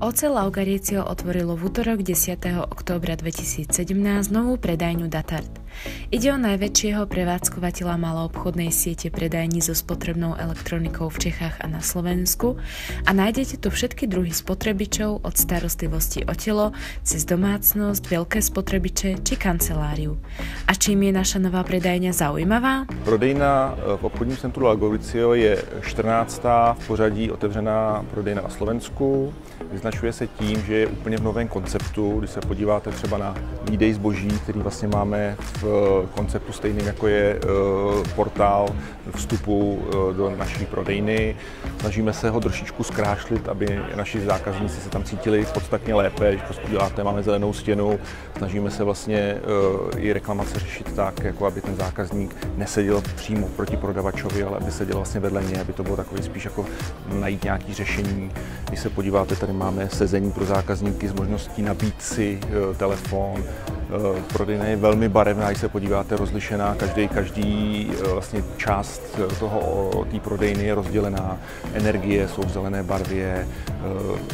Oce Laugaricio otvorilo v útorok 10. októbra 2017 novú predajňu Datart. Ide o najväčšieho prevádzkovateľa maloobchodnej siete predajní so spotrebnou elektronikou v Čechách a na Slovensku a nájdete tu všetky druhy spotrebičov od starostlivosti o telo cez domácnosť, veľké spotrebiče či kanceláriu. A čím je naša nová predajňa zaujímavá? Prodejna v obchodním centru Lagovicio je 14. v pořadí otevřená prodejna na Slovensku. Vyznačuje se tím, že je úplně v novém konceptu. Když se podíváte třeba na výdej zboží, který vlastně máme v konceptu stejným, jako je eh, portál vstupu eh, do naší prodejny. Snažíme se ho trošičku zkrášlit, aby naši zákazníci se tam cítili podstatně lépe. Když prostě děláte, máme zelenou stěnu, snažíme se vlastně eh, i reklamace řešit tak, jako aby ten zákazník neseděl přímo proti prodavačovi, ale aby seděl vlastně vedle něj, aby to bylo takový spíš jako najít nějaké řešení. Když se podíváte, tady máme sezení pro zákazníky s možností nabít si telefon, Eh, prodejna je velmi barevná, když se podíváte, rozlišená, každý, každý eh, vlastně část toho, té prodejny je rozdělená, energie jsou v zelené barvě, eh,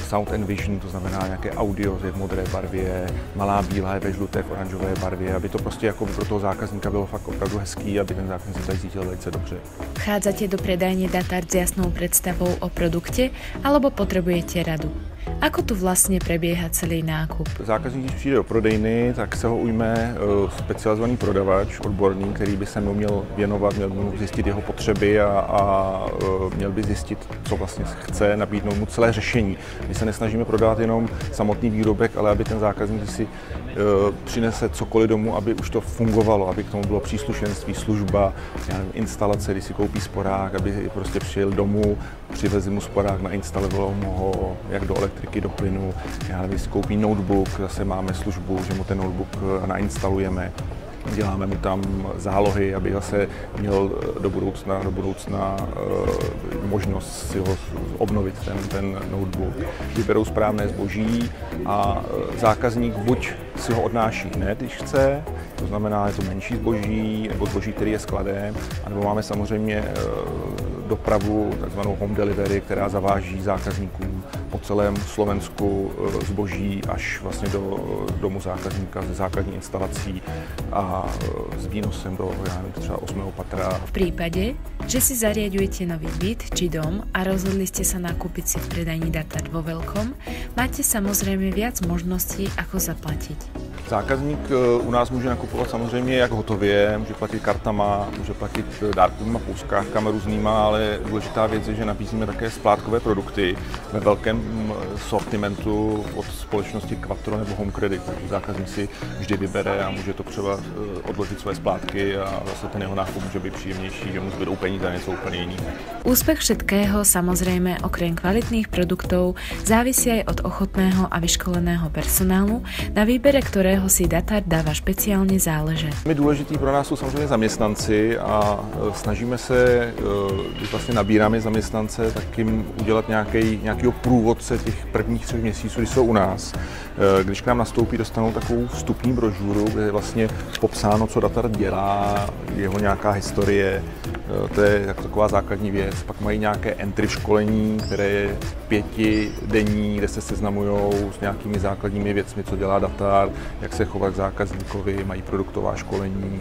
sound and vision, to znamená nějaké audio je v modré barvě, malá bílá je ve žluté, v oranžové barvě, aby to prostě jako pro toho zákazníka bylo fakt opravdu hezký, aby ten zákazník se tady cítil velice dobře. Chádzate do predajne Datart s jasnou predstavou o produkte alebo potrebujete radu? Ako tu vlastně prebieha celý nákup? Zákazník, když přijde do prodejny, tak se ho ujme eh, specializovaný prodavač, odborný, který by se mu měl věnovat, měl by mu zjistit jeho potřeby a, a eh, měl by zjistit, co vlastně chce, nabídnout mu celé řešení. My se nesnažíme prodávat jenom samotný výrobek, ale aby ten zákazník si eh, přinese cokoliv domů, aby už to fungovalo, aby k tomu bylo příslušenství, služba, nevím, instalace, když si koupí sporák, aby prostě přijel domů, přivezli mu sporák, nainstalovalo mu ho jak do elektriky, do plynu, já nevím, koupí notebook, zase máme službu, že mu ten notebook eh, nainstalujeme, děláme mu tam zálohy, aby zase měl eh, do budoucna, do budoucna e, možnost si ho obnovit, ten, ten notebook. Vyberou správné zboží a zákazník buď si ho odnáší hned, když chce, to znamená, je to menší zboží nebo zboží, který je skladem, anebo máme samozřejmě dopravu, takzvanou home delivery, která zaváží zákazníkům po celém Slovensku eh, zboží až vlastně do domu zákazníka ze základní instalací a eh, s výnosem do já nevím, třeba 8. patra. V případě, že si zariadujete nový byt či dom a rozhodli ste sa nakúpiť si v predajní data vo veľkom, máte samozrejme viac možností, ako zaplatiť. Zákazník eh, u nás může nakupovat samozřejmě jak hotově, může platit kartama, může platit eh, dárkovými pouskávkami různýma, ale důležitá věc je, že nabízíme také splátkové produkty ve velkém mm, sortimentu od společnosti Quattro nebo Home Credit, takže zákazník si vždy vybere a může to třeba eh, odložit své splátky a zase ten jeho nákup může být příjemnější, že mu zbydou peníze na něco úplně jiného. Úspech všetkého samozrejme okrem kvalitných produktov závisí aj od ochotného a vyškoleného personálu, na výbere ktorého kterého si Datar dává speciálně záležet. My důležitý pro nás jsou samozřejmě zaměstnanci a e, snažíme se, e, když vlastně nabíráme zaměstnance, tak jim udělat nějaký, nějakýho průvodce těch prvních třech měsíců, kdy jsou u nás. E, když k nám nastoupí, dostanou takovou vstupní brožuru, kde je vlastně popsáno, co Datar dělá, jeho nějaká historie, to je jako taková základní věc. Pak mají nějaké entry školení, které je pětidenní, kde se seznamují s nějakými základními věcmi, co dělá Datar, jak se chovat k zákazníkovi, mají produktová školení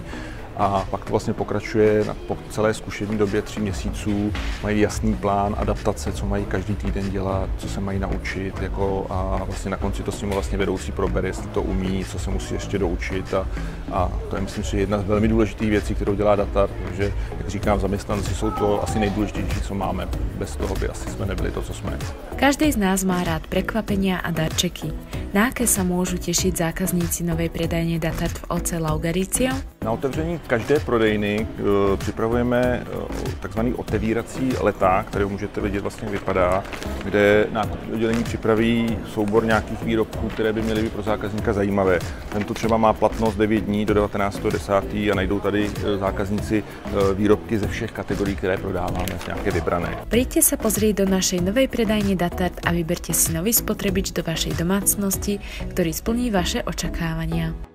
a pak to vlastně pokračuje na, po celé zkušební době tří měsíců. Mají jasný plán adaptace, co mají každý týden dělat, co se mají naučit jako a vlastně na konci to s ním vlastně vedoucí probere, jestli to umí, co se musí ještě doučit a, a to je myslím si jedna z velmi důležitých věcí, kterou dělá data, protože jak říkám, zaměstnanci jsou to asi nejdůležitější, co máme. Bez toho by asi jsme nebyli to, co jsme. Každý z nás má rád prekvapenia a darčeky. Na aké sa môžu tešiť zákazníci novej predajne Datart v Oce Laugaricio? Na otevření každé prodejny uh, připravujeme uh, takzvaný otevírací leták, který můžete vidět vlastně vypadá, kde nákupní oddělení připraví soubor nějakých výrobků, které by měly být pro zákazníka zajímavé. Tento třeba má platnost 9 dní do 19.10. a najdou tady uh, zákazníci výrobky ze všech kategorií, které prodáváme, nějaké vybrané. Přijďte se pozrieť do našej novej predajne Datart a vyberte si nový spotrebič do vašej domácnosti, ktorý splní vaše očakávania.